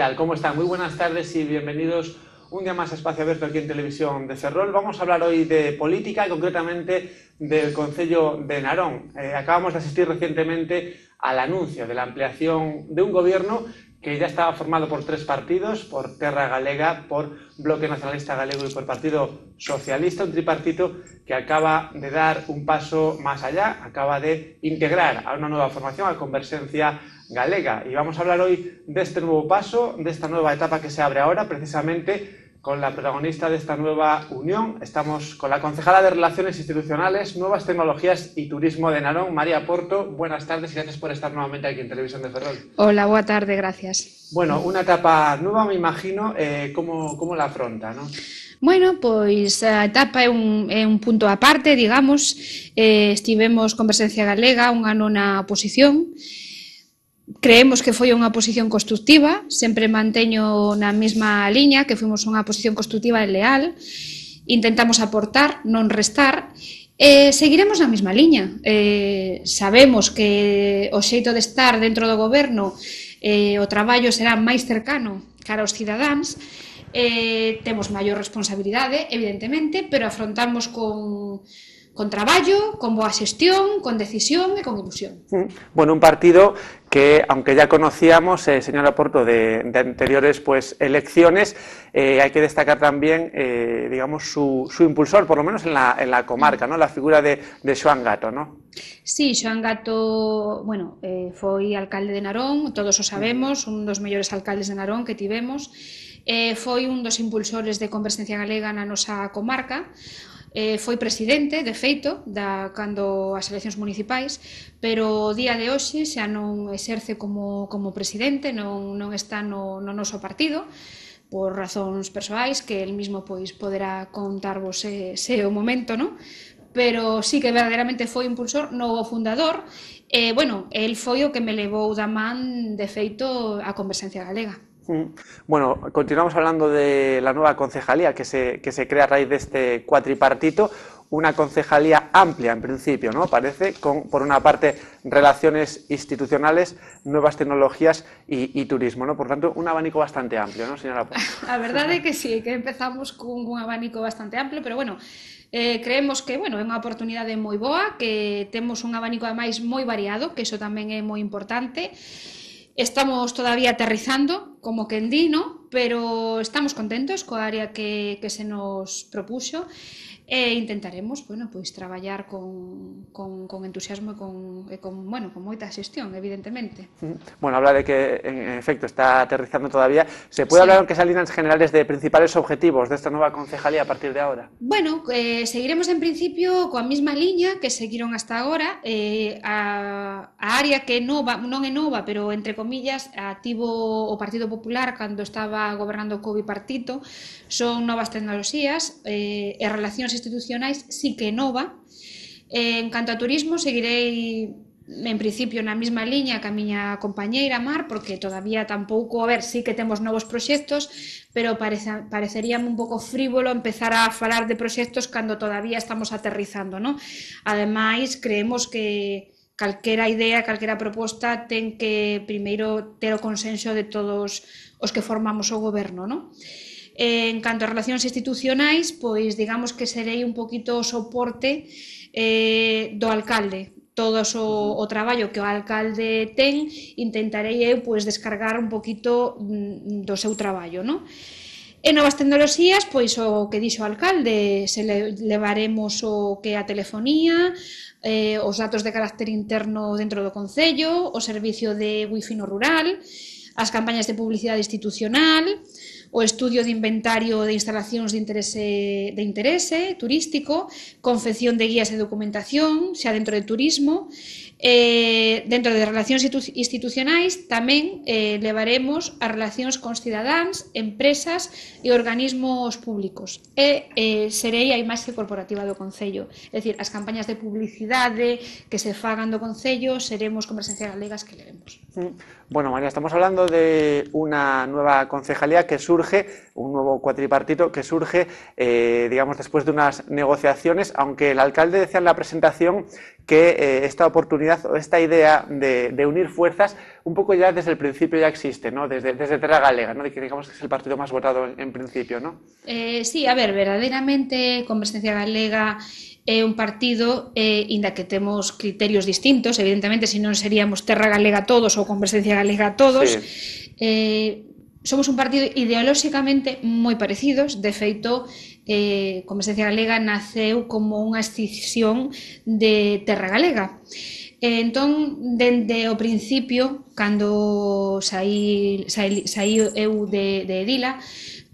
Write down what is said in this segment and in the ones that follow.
tal? ¿Cómo están? Muy buenas tardes y bienvenidos un día más a Espacio Abierto aquí en Televisión de Ferrol. Vamos a hablar hoy de política y concretamente del Concello de Narón. Eh, acabamos de asistir recientemente al anuncio de la ampliación de un gobierno que ya estaba formado por tres partidos, por Terra Galega, por Bloque Nacionalista Galego y por Partido Socialista, un tripartito que acaba de dar un paso más allá, acaba de integrar a una nueva formación, a Conversencia Galega. Y vamos a hablar hoy de este nuevo paso, de esta nueva etapa que se abre ahora, precisamente con la protagonista de esta nueva unión. Estamos con la concejala de Relaciones Institucionales, Nuevas Tecnologías y Turismo de Narón, María Porto. Buenas tardes y gracias por estar nuevamente aquí en Televisión de Ferrol. Hola, buena tarde, gracias. Bueno, unha etapa nova, me imagino, eh, como, como la afronta, non? Bueno, pois a etapa é un, é un punto aparte, digamos. Eh, estivemos con Presencia Galega un ano na oposición, creemos que foi unha posición constructiva, sempre manteño na mesma liña que fuimos unha posición constructiva e leal, intentamos aportar, non restar, e seguiremos na mesma liña. Eh, sabemos que o xeito de estar dentro do goberno eh, o traballo será máis cercano cara aos cidadáns, eh, temos maior responsabilidade, evidentemente, pero afrontamos con, con traballo, con boa xestión, con decisión e con ilusión. Mm. Bueno, un partido que, aunque ya conocíamos, eh, señora Porto, de, de anteriores pues, elecciones, eh, hay que destacar también, eh, digamos, su, su, impulsor, por lo menos en la, en la comarca, ¿no? la figura de, de Xoan Gato, ¿no? Sí, Xoan Gato, bueno, eh, foi alcalde de Narón, todos o sabemos, un dos mellores alcaldes de Narón que tivemos, eh, foi un dos impulsores de Conversencia Galega na nosa comarca, eh, foi presidente, de feito, da, cando as eleccións municipais, pero o día de hoxe xa non exerce como, como presidente, non, non está no, no noso partido, por razóns persoais que el mismo pois poderá contarvos se, se o momento, non? pero sí que verdadeiramente foi impulsor, novo fundador, e, bueno, el foi o que me levou da man, de feito, a Conversencia Galega. Bueno, continuamos hablando de la nueva concejalía que se, que se crea a raíz de este cuatripartito, una concejalía amplia en principio, ¿no? Parece, con, por una parte, relaciones institucionales, nuevas tecnologías y, y turismo, ¿no? Por tanto, un abanico bastante amplio, ¿no, señora A verdade é que sí, que empezamos con un abanico bastante amplio, pero bueno, eh, creemos que, bueno, é unha oportunidade moi boa, que temos un abanico ademais moi variado, que iso tamén é moi importante, Estamos todavía aterrizando, como que en di, ¿no? pero estamos contentos coa área que, que se nos propuxo e intentaremos, bueno, pois traballar con, con, con entusiasmo e con, e con, bueno, con moita xestión, evidentemente. Bueno, habla de que, en efecto, está aterrizando todavía. ¿Se puede sí. hablar, aunque sean líneas generales, de principales objetivos desta nova concejalía a partir de ahora? Bueno, eh, seguiremos en principio coa mesma liña que seguiron hasta agora. Eh, a, a área que nova, non é nova, pero, entre comillas, activo o Partido Popular cando estaba estaba gobernando co bipartito, son novas tecnoloxías eh, e relacións institucionais sí que nova. Eh, en canto a turismo, seguirei en principio na mesma liña que a miña compañeira Mar, porque todavía tampouco, a ver, sí que temos novos proxectos, pero parece, pareceríame un pouco frívolo empezar a falar de proxectos cando todavía estamos aterrizando, non? Ademais, creemos que calquera idea, calquera proposta ten que primeiro ter o consenso de todos os que formamos o goberno, non? En canto a relacións institucionais, pois digamos que serei un poquito soporte eh, do alcalde. Todo o, o traballo que o alcalde ten, intentarei eu pois, descargar un poquito mm, do seu traballo. Non? E novas tecnoloxías, pois o que dixo o alcalde, se le, levaremos o que a telefonía, eh, os datos de carácter interno dentro do Concello, o servicio de wifi no rural, as campañas de publicidade institucional, o estudio de inventario de instalacións de interese, de interese turístico, confección de guías de documentación, xa dentro de turismo, Eh, dentro de relacións institucionais tamén eh, levaremos as relacións con cidadáns, empresas e organismos públicos e eh, serei a imaxe corporativa do Concello é dicir, as campañas de publicidade que se fagan do Concello seremos con presencia galegas que levemos. Mm. Bueno, María, estamos hablando de una nueva concejalía que surge un nuevo cuatripartito que surge, eh, digamos, después de unas negociaciones, aunque el alcalde decía en la presentación que eh, esta oportunidad o esta idea de, unir fuerzas un poco ya desde el principio ya existe, ¿no? Desde, desde Terra Galega, ¿no? De que digamos que es el partido más votado en, principio, ¿no? Eh, sí, a ver, verdadeiramente Conversencia Galega é un partido eh, inda que temos criterios distintos, evidentemente, se non seríamos Terra Galega todos ou Conversencia Galega todos, sí. eh, somos un partido ideolóxicamente moi parecidos, de feito, eh, Conversencia Galega naceu como unha escisión de Terra Galega. E entón, dende o principio, cando saí, saí, saí eu de, de Edila,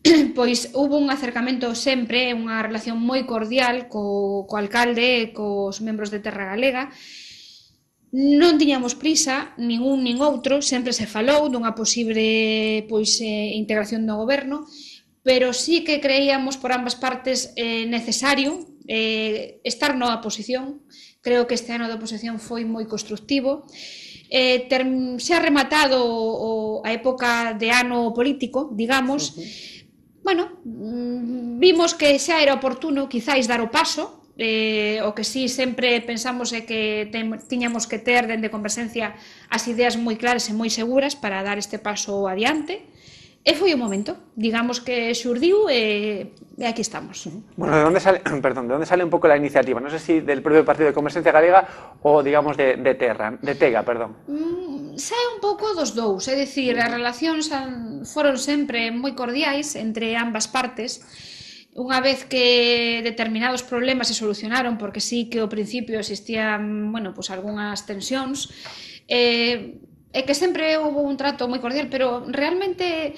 pois houve un acercamento sempre, unha relación moi cordial co, co alcalde e cos membros de Terra Galega. Non tiñamos prisa, ningún nin outro, sempre se falou dunha posible pois, eh, integración do goberno, pero sí que creíamos por ambas partes eh, necesario eh, estar na oposición. Creo que este ano da oposición foi moi constructivo. Eh, ter, se ha rematado o, a época de ano político, digamos, uh -huh bueno, mm, vimos que xa era oportuno quizáis dar o paso, eh, o que sí sempre pensamos é que ten, tiñamos que ter dende Conversencia as ideas moi claras e moi seguras para dar este paso adiante, E foi o momento, digamos que xurdiu e, e aquí estamos. Bueno, de onde sale, perdón, de onde sale un pouco la iniciativa? Non sei sé si se del propio Partido de Converxencia Galega ou, digamos, de, de Terra, de Tega, perdón. Mm, sai un pouco dos dous, é dicir, as relacións foron sempre moi cordiais entre ambas partes, unha vez que determinados problemas se solucionaron, porque sí que ao principio existían, bueno, pues algunhas tensións, eh, é que sempre houve un trato moi cordial, pero realmente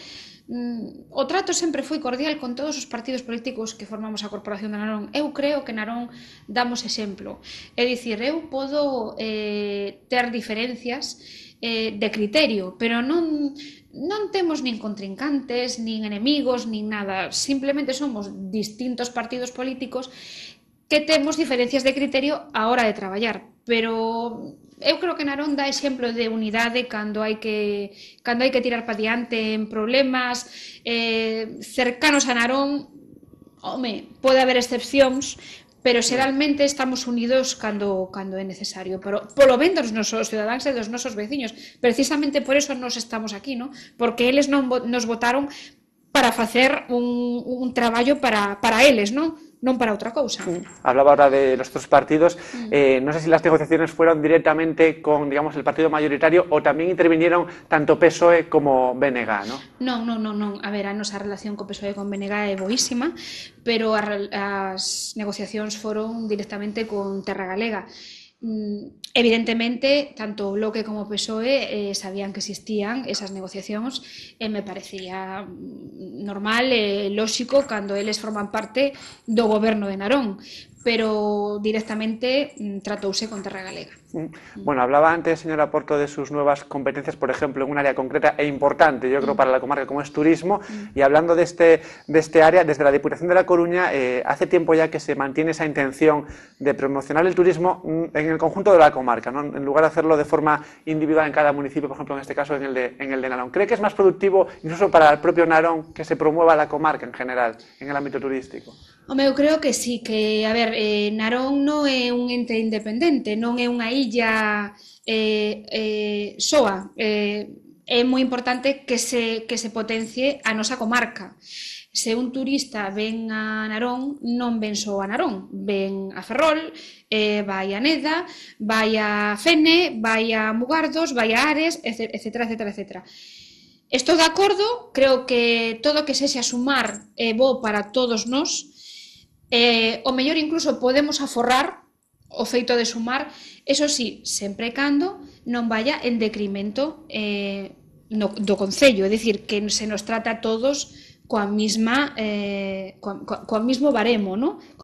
mm, o trato sempre foi cordial con todos os partidos políticos que formamos a Corporación de Narón. Eu creo que Narón damos exemplo. É dicir, eu podo eh, ter diferencias eh, de criterio, pero non, non temos nin contrincantes, nin enemigos, nin nada. Simplemente somos distintos partidos políticos que temos diferencias de criterio a hora de traballar. Pero eu creo que Narón dá exemplo de unidade cando hai que cando hai que tirar para diante en problemas eh, cercanos a Narón home, pode haber excepcións pero xeralmente estamos unidos cando, cando é necesario, pero polo ben dos nosos cidadáns e dos nosos veciños. Precisamente por eso nos estamos aquí, ¿no? porque eles non nos votaron para facer un, un traballo para, para eles, non? non para outra cousa. Sí. Hablaba ahora de los otros partidos. Mm. Eh, no sé si las negociaciones fueron directamente con, digamos, el partido mayoritario ou tamén intervinieron tanto PSOE como BNG, ¿no? Non, non, non, non. A ver, a nosa relación co PSOE e con BNG é boísima, pero as negociacións foron directamente con Terra Galega. Mm, evidentemente, tanto Bloque como PSOE eh, sabían que existían esas negociacións e me parecía mm, normal e lóxico cando eles forman parte do goberno de Narón pero directamente mm, tratouse con Terra Galega. Bueno, hablaba antes, señora Porto, de sus nuevas competencias, por ejemplo, en un área concreta e importante, yo creo, para la comarca, como es turismo. Y hablando de este, de este área, desde la Diputación de La Coruña, eh, hace tiempo ya que se mantiene esa intención de promocionar el turismo mm, en el conjunto de la comarca, ¿no? en lugar de hacerlo de forma individual en cada municipio, por ejemplo, en este caso en el, de, en el de Narón. ¿Cree que es más productivo, incluso para el propio Narón, que se promueva la comarca en general, en el ámbito turístico? Home, eu creo que sí, que, a ver, eh, Narón non é un ente independente, non é unha illa eh, eh, soa. Eh, é moi importante que se, que se potencie a nosa comarca. Se un turista ven a Narón, non ven só a Narón, ven a Ferrol, eh, vai a Neda, vai a Fene, vai a Mugardos, vai a Ares, etc, etc, etc. Estou de acordo, creo que todo que sexa sumar é bo para todos nós, Eh, o mellor incluso podemos aforrar o feito de sumar, eso sí, sempre e cando non vaya en decrimento eh, no, do Concello, é dicir, que se nos trata a todos coa mesma eh, coa, coa, coa mismo baremo, non?